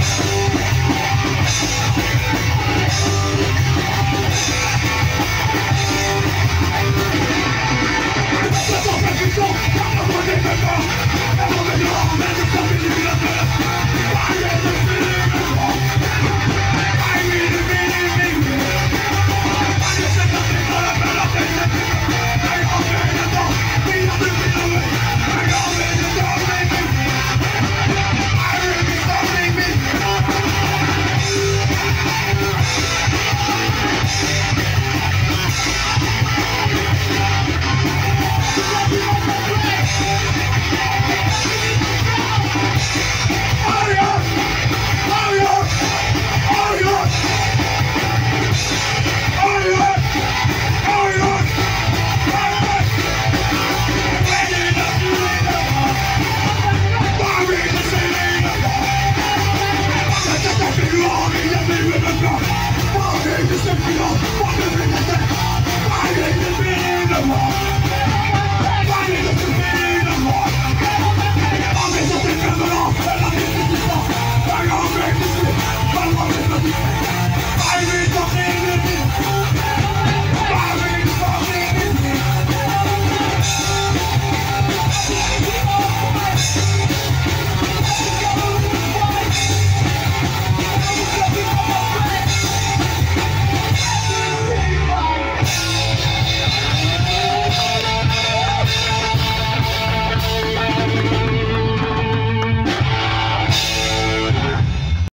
Música